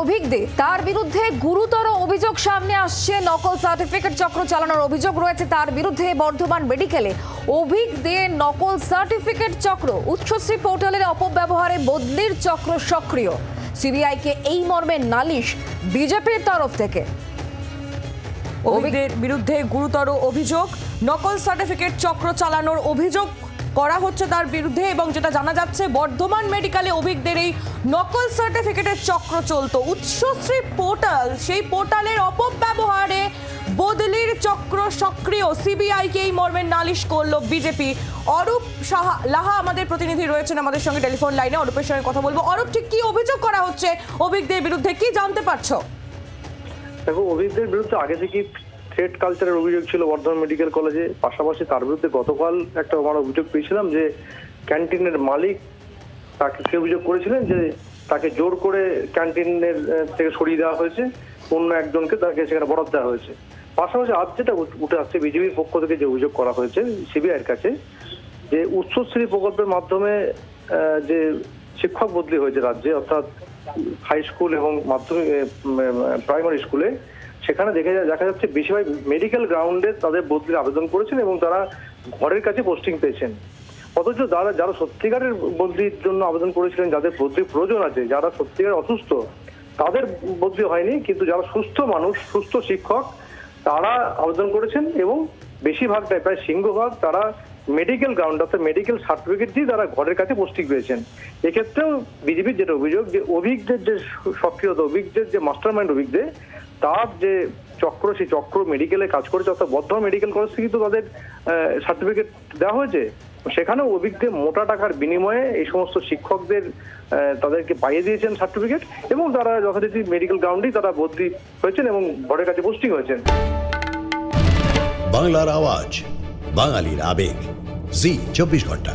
অভিক দে তার বিরুদ্ধে গুরুতর অভিযোগ সামনে আসছে। নকল সার্টিফিকেট চক্র চালানোর অভিযোগ রয়েছে। তার বিরুদ্ধে বর্ধমান মেডিকেলে অভিক দে নকল সার্টিফিকেট চক্র উচ্চশ্রী পোর্টালের অপব্যবহারে বদলির চক্র সক্রিয়। সিবিআইকে এই মর্মে নালিশ বিজেপির তরফ থেকে। অভিজ্ঞদের বিরুদ্ধে গুরুতর অভিযোগ, নকল সার্টিফিকেট চক্র চালানোর অভিযোগ করা হচ্ছে তার বিরুদ্ধে এবং যেটা জানা যাচ্ছে, বর্ধমান মেডিকেলে অভিজ্ঞদের এই নকল সার্টিফিকেটের চক্র চলতো। উচ্চশ্রী পোর্টাল, সেই পোর্টালের অপব্যবহারে বদলির চক্র সক্রিয়। সিবিআইকে এই মর্মের নালিশ করল বিজেপি। অরূপ সাহা, লাহা আমাদের প্রতিনিধি রয়েছেন আমাদের সঙ্গে টেলিফোন লাইনে। অরূপের সঙ্গে কথা বলব। অরূপ, ঠিক কি অভিযোগ করা হচ্ছে অভিজ্ঞদের বিরুদ্ধে? কি জানতে পারছ? দেখো, অভিজ্ঞদের বিরুদ্ধে আগে থেকেই থ্রেড কালচারের অভিযোগ ছিল বর্ধমান মেডিকেল কলেজে। পাশাপাশি তার বিরুদ্ধে গতকাল একটা আমার অভিযোগ পেয়েছিলাম যে ক্যান্টিনের মালিক তাকে সে অভিযোগ করেছিলেন যে তাকে জোর করে ক্যান্টিনের থেকে সরিয়ে দেওয়া হয়েছে। অন্য একজনকে তাকে সেখানে বরাদ দেওয়া হয়েছে। পাশাপাশি আজ যেটা উঠে আসছে, বিজেপির পক্ষ থেকে যে অভিযোগ করা হয়েছে সিবিআইয়ের কাছে, যে উচ্চশ্রী প্রকল্পের মাধ্যমে যে শিক্ষক বদলি হয়েছে রাজ্যে, অর্থাৎ হাই স্কুল এবং মাধ্যমিক প্রাইমারি স্কুলে সেখানে দেখা দেখা যাচ্ছে বেশিরভাগ মেডিকেল গ্রাউন্ডে তাদের বদলির আবেদন করেছেন এবং তারা ঘরের কাছে পোস্টিং পেয়েছেন। অথচ যারা যারা সত্যিকারের বদলির জন্য আবেদন করেছিলেন, যাদের বদলির প্রয়োজন আছে, যারা সত্যিকার অসুস্থ, তাদের বদলি হয়নি, কিন্তু যারা সুস্থ মানুষ, সুস্থ শিক্ষক, তারা আবেদন করেছেন এবং বেশিরভাগটাই প্রায় সিংহভাগ তারা মেডিকেল গ্রাউন্ড অর্থাৎ মেডিকেল সার্টিফিকেট দিয়ে তারা ঘরের কাছে পোস্টিং পেয়েছেন। এক্ষেত্রেও বিজেপির যেটা অভিযোগ, যে অভিজ্ঞদের যে সক্রিয়তা, অভিজ্ঞদের যে মাস্টার মাইন্ড অভিজ্ঞদের তার যে চক্র, সেই চক্র মেডিকেলে কাজ করেছে, অর্থাৎ বর্ধমান মেডিকেল কলেজ থেকে তো তাদের সার্টিফিকেট দেওয়া হয়েছে। সেখানেও অভিজ্ঞদের মোটা টাকার বিনিময়ে এই সমস্ত শিক্ষকদের তাদেরকে পাইয়ে দিয়েছেন সার্টিফিকেট এবং তারা যথারীতি মেডিকেল গ্রাউন্ডেই তারা বদলি হয়েছেন এবং ঘরের কাছে পোস্টিং হয়েছেন। বাংলার আওয়াজ, বাঙালির আবেগ। জি, চব্বিশ ঘণ্টা।